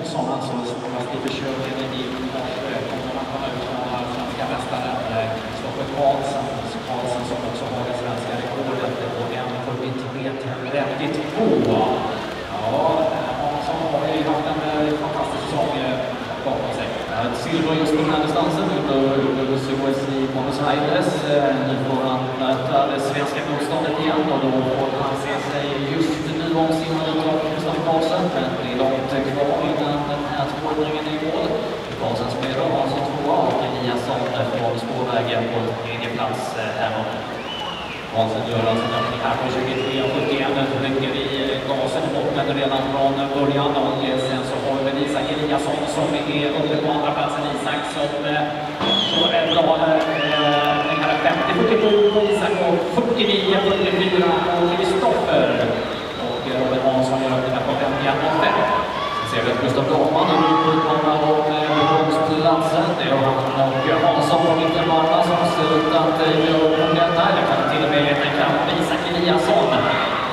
Hansson, alltså Smålandsdivisionen i morse, kommer man komma ut från svenska mästaren eh, Kristoffer Karlsson. Karlsson som också har det svenska rekordet på 1.43.32. Ja, Hansson har ju haft en eh, fantastisk säsong eh, bakom sig. Ett silver just på den här distansen under OS i Buenos Aires. Nu får han möta det svenska motståndet igen och då får han se sig just nu om sin Karlsson. Men det är långt kvar innan den här tvåhundringen är i mål. Karlsson som är då alltså tvåa och Eliasson från spårvägen på tredje plats eh, här gör alltså en här på 23.41. Rycker i eh, gasen i botten redan från början. Och sen så har vi Isak Eliasson som är uppe på andra platsen. Isak som eh, kör en bra här. Den här 50-47 på Isak och 49-44 på Kristoffer. Och Robin Hansson gör öppningen på 51.05. ser vi att Gustav Dahlman nu utmanar om bromsplatsen. Det är han och Hansson på mittenbanan som ser ut eh, att göra upp om detta. Det kan till och med leta ikapp Isak Eliasson.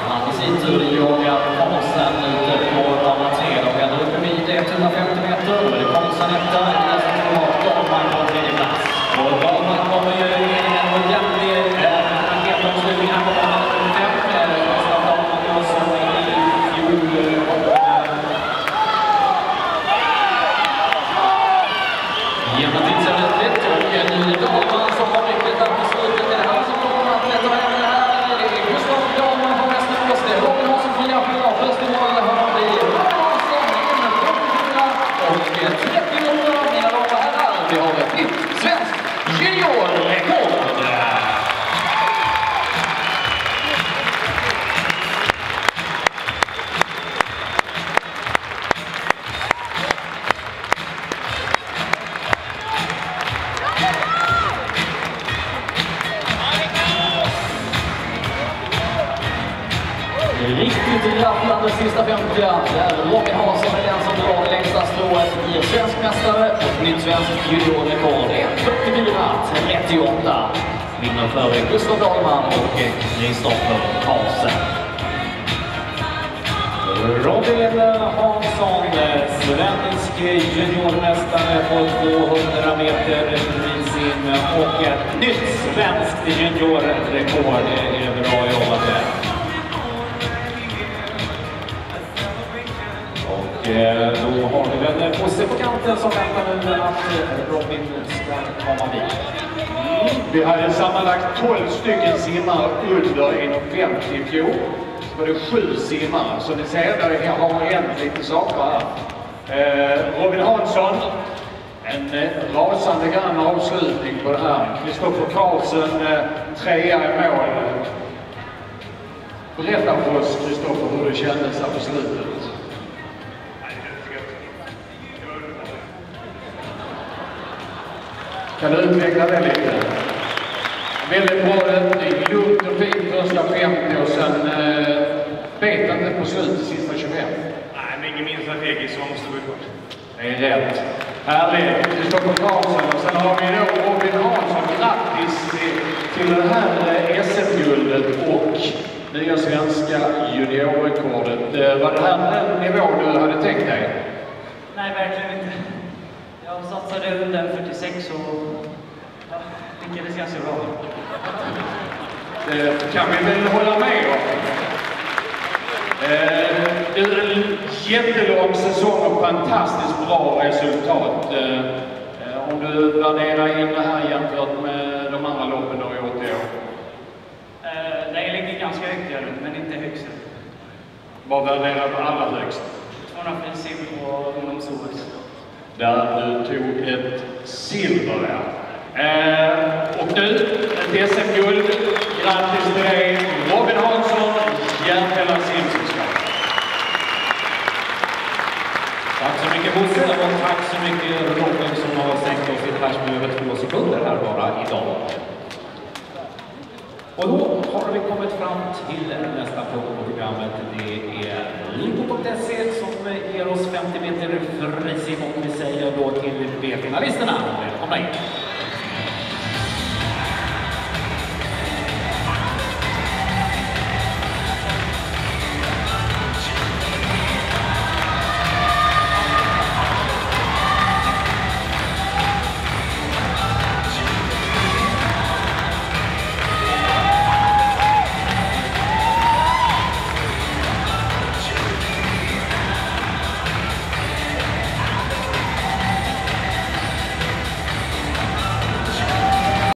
Han i sin tur jagar Hansen ute på bana 3. De är ändå uppe vid 150 meter. Då är det Konsen etta, Eliasson tvåa och Dahlman på tredje plats. Och Dahlman kommer ju in i en jämlig raketomslutning här på bana nummer 5. Gustav Dahlman som i fjol Jämnat in den sista 50 där Robin Hansson är den som drar det längsta strået, blir svensk mästare och nytt svenskt juniorrekord. 1.44.38. Vinner före Gustav Dahlman och Kristoffer Karlsson. Robin Hansson, svensk juniormästare på 200 meter frisim och ett nytt svenskt juniorrekord. Det är bra Eh, då har vi väl Bosse på kanten som väntar nu att eh, Robin ska komma dit. Mm. Vi hade sammanlagt 12 stycken simmare under 1,50 i fjol. Så var det sju simmare. Så ni ser, där har hänt lite saker här. Eh, Robin Hansson, en eh, rasande grann avslutning på det här. Kristoffer Karlsson, eh, trea i mål. Berätta för oss, Kristoffer, hur det kändes här på slutet. Kan du utveckla det lite? Väldigt bra öppning, lugnt och fint första 50 och sen eh, bet inte på slutet sista 25. Nej, men ingen minsta fegis som måste gå kvar. Det är rätt. Härligt. Kristoffer Karlsson och sen har vi då Robin Hansson. Grattis till, till det här eh, SM-guldet och nya svenska juniorrekordet. Eh, Var det här den nivå du hade tänkt dig? Nej, verkligen inte. Jag satsade under 46 och ja, lyckades ganska bra. Det kan vi väl hålla med om. Eh, en jättelång säsong och fantastiskt bra resultat. Eh, eh, om du värderar in det här jämfört med de andra loppen du har gjort i år. Eh, det ligger ganska högt det, men inte högst. Vad värderar du allra högst? 200 frisim på ungdoms-OS. Där du tog ett silver. Eh, och nu ett SM-guld. Grattis till dig, Robin Hansson, Järfälla simsällskap. Tack så mycket Bosse och tack så mycket Robin som har sänkt oss i pers med över två sekunder här bara idag. Och då har vi kommit fram till nästa punkt på programmet. Det är Lipo.se som ger oss 50 meter frisim och vi säger då till B-finalisterna välkomna in.